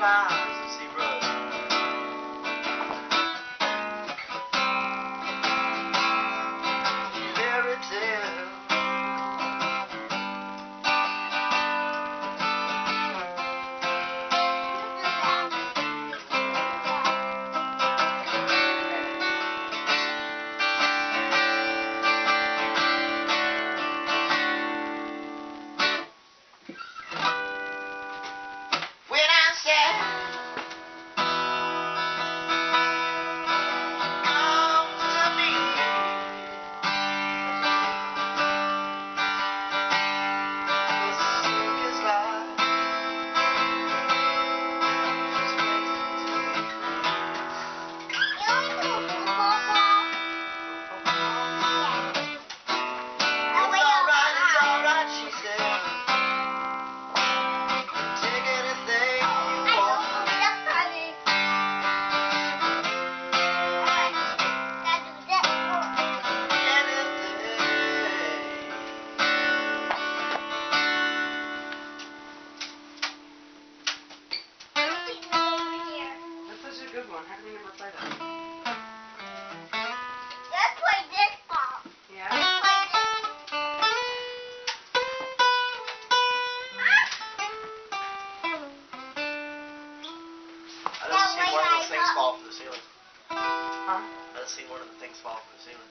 flowers a good one. How come we never play that? Yeah? I just seen one of those things fall from the ceiling. Huh? I just seen one of the things fall from the ceiling.